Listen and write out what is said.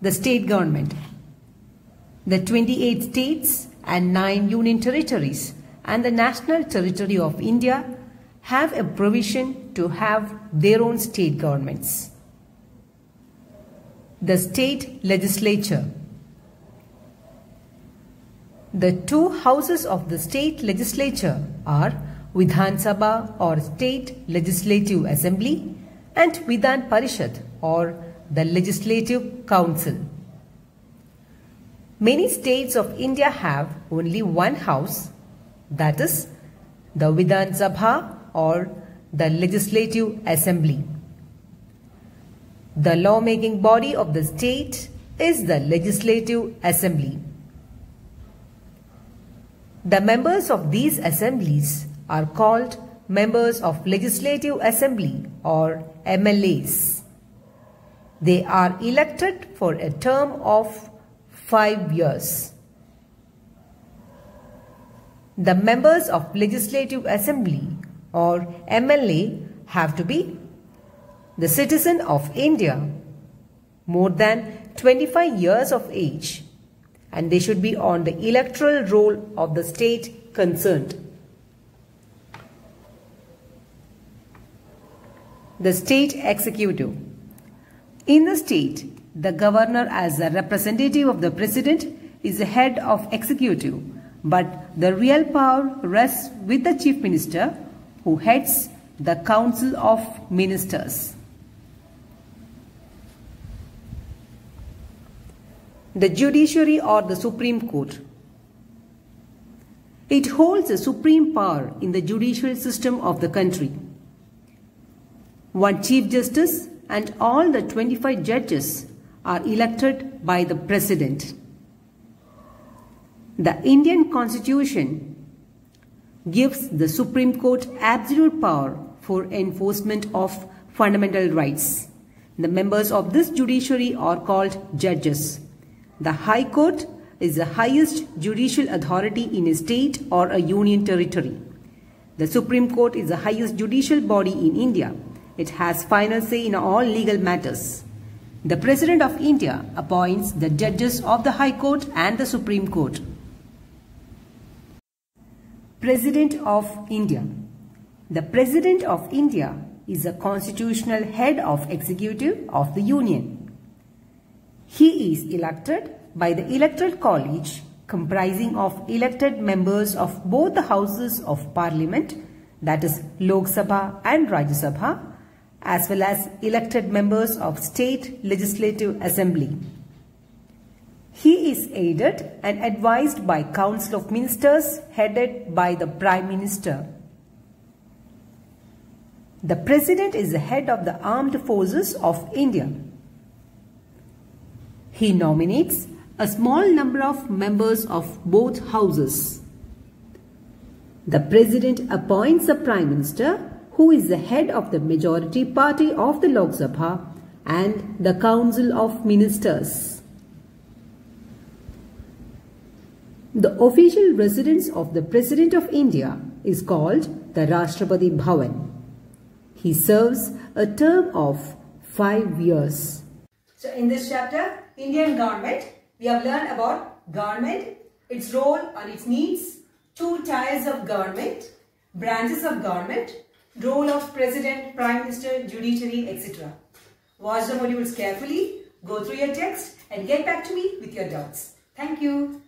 The state government. The 28 states and 9 union territories and the national territory of India have a provision to have their own state governments. The state legislature. The two houses of the state legislature are Vidhan Sabha or State Legislative Assembly and Vidhan Parishad or the Legislative Council. Many states of India have only one house that is the Vidhan Sabha or the Legislative Assembly. The lawmaking body of the state is the Legislative Assembly. The members of these assemblies are called members of Legislative Assembly or MLAs. They are elected for a term of five years. The members of Legislative Assembly or MLA have to be the citizen of India more than 25 years of age and they should be on the electoral roll of the state concerned. The state executive. In the state, the governor as a representative of the president is the head of executive, but the real power rests with the chief minister who heads the council of ministers. The judiciary or the Supreme Court. It holds the supreme power in the judicial system of the country. One Chief Justice and all the 25 judges are elected by the President. The Indian Constitution gives the Supreme Court absolute power for enforcement of fundamental rights. The members of this judiciary are called judges. The High Court is the highest judicial authority in a state or a union territory. The Supreme Court is the highest judicial body in India. It has final say in all legal matters. The President of India appoints the judges of the High Court and the Supreme Court. President of India The President of India is the constitutional head of executive of the Union. He is elected by the Electoral College comprising of elected members of both the houses of parliament that is Lok Sabha and Rajya Sabha as well as elected members of State Legislative Assembly. He is aided and advised by Council of Ministers headed by the Prime Minister. The President is the head of the Armed Forces of India. He nominates a small number of members of both houses. The President appoints the Prime Minister who is the head of the majority party of the Lok Sabha and the Council of Ministers. The official residence of the President of India is called the Rashtrapati Bhavan. He serves a term of five years. So in this chapter, Indian government, we have learned about government, its role and its needs, two tiers of government, branches of government, role of president, prime minister, judiciary, etc. Watch the modules carefully, go through your text and get back to me with your doubts. Thank you.